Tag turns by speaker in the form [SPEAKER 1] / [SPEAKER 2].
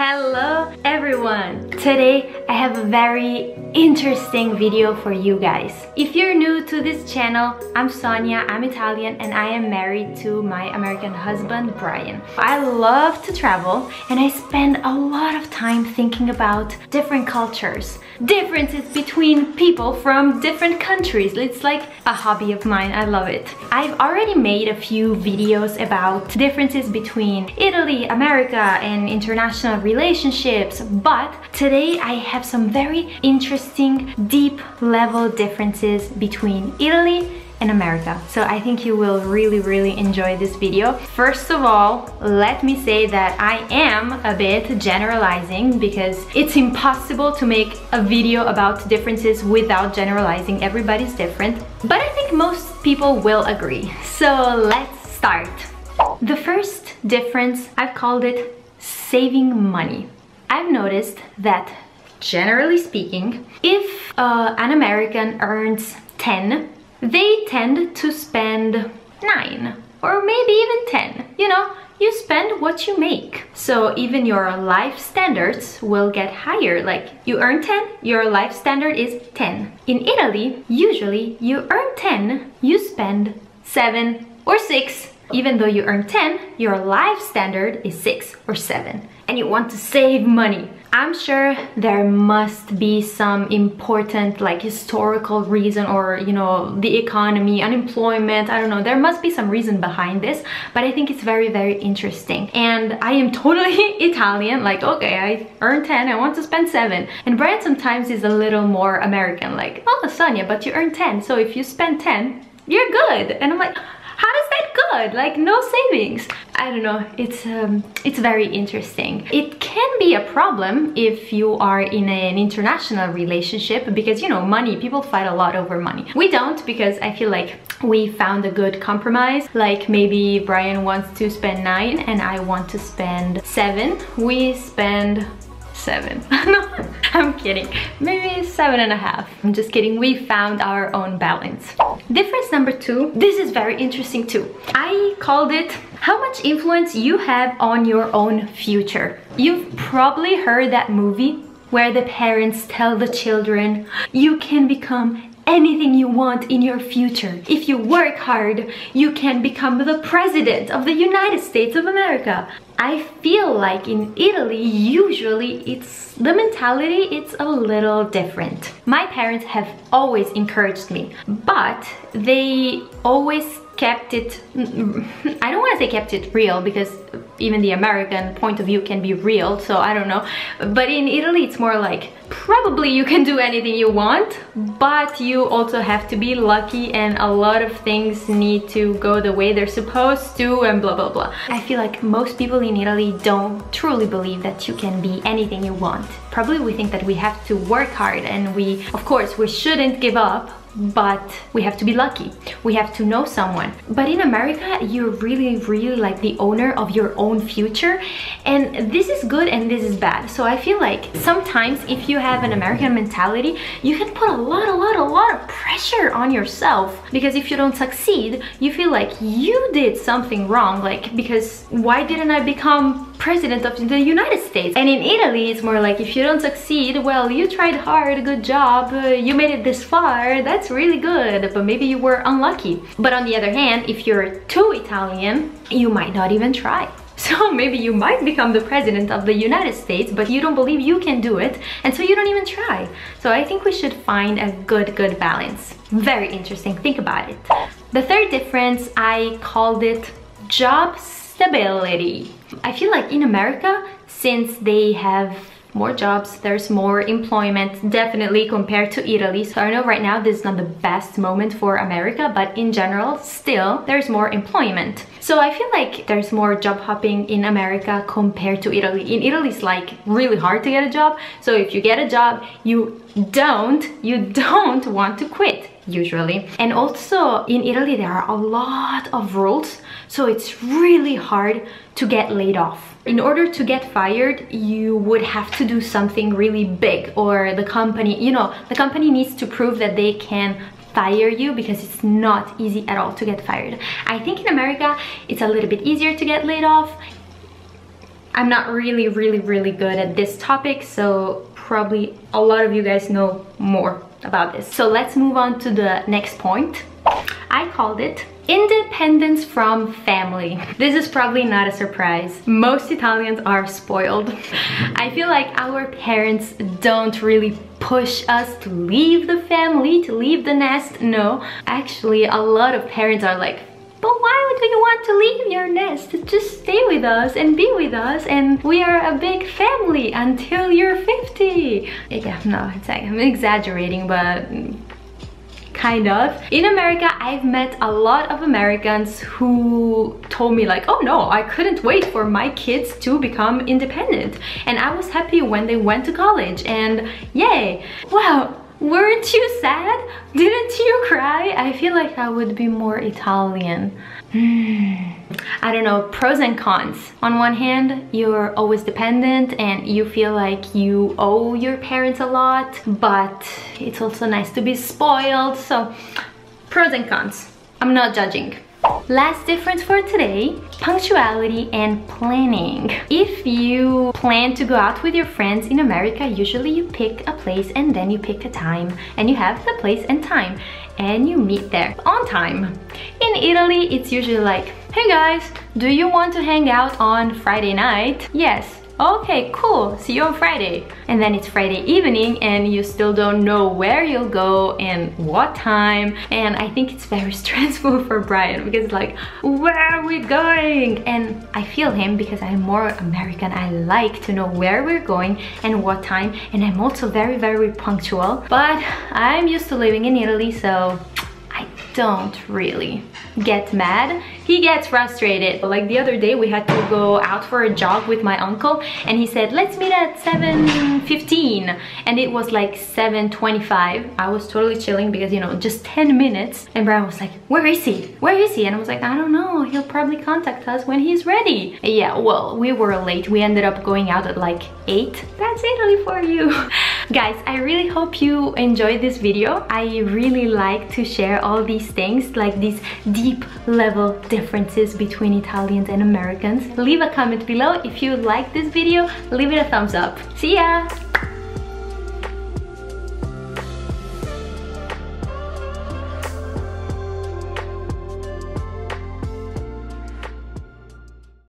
[SPEAKER 1] Hello everyone! Today I have a very interesting video for you guys. If you're new to this channel, I'm Sonia, I'm Italian and I am married to my American husband Brian. I love to travel and I spend a lot of time thinking about different cultures, differences between people from different countries. It's like a hobby of mine, I love it. I've already made a few videos about differences between Italy, America and international relationships, but today I have some very interesting deep level differences between Italy and America. So I think you will really, really enjoy this video. First of all, let me say that I am a bit generalizing because it's impossible to make a video about differences without generalizing. Everybody's different. But I think most people will agree. So let's start. The first difference, I've called it saving money. I've noticed that generally speaking, if uh, an American earns 10, they tend to spend 9 or maybe even 10. You know, you spend what you make. So even your life standards will get higher. Like you earn 10, your life standard is 10. In Italy, usually you earn 10, you spend 7 or 6 even though you earn 10, your life standard is 6 or 7 and you want to save money. I'm sure there must be some important like historical reason or you know the economy, unemployment, I don't know. There must be some reason behind this, but I think it's very very interesting. And I am totally Italian, like okay, I earn 10, I want to spend 7. And Brian sometimes is a little more American, like oh Sonia, but you earn 10, so if you spend 10, you're good. And I'm like, how is that good? Like no savings. I don't know, it's, um, it's very interesting. It can be a problem if you are in an international relationship because, you know, money, people fight a lot over money. We don't because I feel like we found a good compromise. Like maybe Brian wants to spend nine and I want to spend seven. We spend seven. no, I'm kidding. Maybe seven and a half. I'm just kidding. We found our own balance. Difference number two. This is very interesting too. I called it how much influence you have on your own future. You've probably heard that movie where the parents tell the children, you can become anything you want in your future. If you work hard, you can become the president of the United States of America. I feel like in Italy, usually it's the mentality, it's a little different. My parents have always encouraged me, but they always kept it, I don't want to say kept it real because even the American point of view can be real, so I don't know. But in Italy, it's more like, probably you can do anything you want, but you also have to be lucky and a lot of things need to go the way they're supposed to and blah, blah, blah. I feel like most people in Italy don't truly believe that you can be anything you want. Probably we think that we have to work hard and we, of course, we shouldn't give up, but we have to be lucky. We have to know someone. But in America, you're really, really like the owner of your own future. And this is good and this is bad. So I feel like sometimes if you have an American mentality, you can put a lot, a lot, a lot of pressure on yourself. Because if you don't succeed, you feel like you did something wrong. Like, because why didn't I become president of the United States. And in Italy, it's more like if you don't succeed, well, you tried hard, good job, uh, you made it this far, that's really good, but maybe you were unlucky. But on the other hand, if you're too Italian, you might not even try. So maybe you might become the president of the United States, but you don't believe you can do it, and so you don't even try. So I think we should find a good, good balance. Very interesting, think about it. The third difference, I called it job stability. I feel like in America, since they have more jobs, there's more employment, definitely compared to Italy. So I know right now this is not the best moment for America, but in general, still, there's more employment. So I feel like there's more job hopping in America compared to Italy. In Italy, it's like really hard to get a job. So if you get a job, you don't, you don't want to quit usually. And also in Italy, there are a lot of rules. So it's really hard to get laid off. In order to get fired, you would have to do something really big or the company, you know, the company needs to prove that they can fire you because it's not easy at all to get fired. I think in America, it's a little bit easier to get laid off. I'm not really, really, really good at this topic, so probably a lot of you guys know more about this. So let's move on to the next point. I called it Independence from family. This is probably not a surprise. Most Italians are spoiled. I feel like our parents don't really push us to leave the family, to leave the nest. No, actually a lot of parents are like, but why do you want to leave your nest? Just stay with us and be with us and we are a big family until you're 50. Yeah, no, it's like, I'm exaggerating, but kind of. In America, I've met a lot of Americans who told me like, oh no, I couldn't wait for my kids to become independent. And I was happy when they went to college and yay. Wow, weren't you sad? Didn't you cry? I feel like I would be more Italian. Hmm. I don't know, pros and cons. On one hand, you're always dependent and you feel like you owe your parents a lot, but it's also nice to be spoiled. So pros and cons. I'm not judging. Last difference for today, punctuality and planning. If you plan to go out with your friends in America, usually you pick a place and then you pick a time and you have the place and time and you meet there on time. In Italy, it's usually like, hey guys, do you want to hang out on Friday night? Yes, okay, cool, see you on Friday. And then it's Friday evening and you still don't know where you'll go and what time. And I think it's very stressful for Brian because like, where are we going? And I feel him because I'm more American. I like to know where we're going and what time. And I'm also very, very punctual. But I'm used to living in Italy, so don't really get mad he gets frustrated. Like the other day we had to go out for a jog with my uncle and he said, let's meet at 7.15 and it was like 7.25. I was totally chilling because you know, just 10 minutes and Brian was like, where is he? Where is he? And I was like, I don't know. He'll probably contact us when he's ready. Yeah, well, we were late. We ended up going out at like 8. That's Italy for you. Guys, I really hope you enjoyed this video. I really like to share all these things, like these deep level differences between Italians and Americans. Leave a comment below if you like this video, leave it a thumbs up. See ya!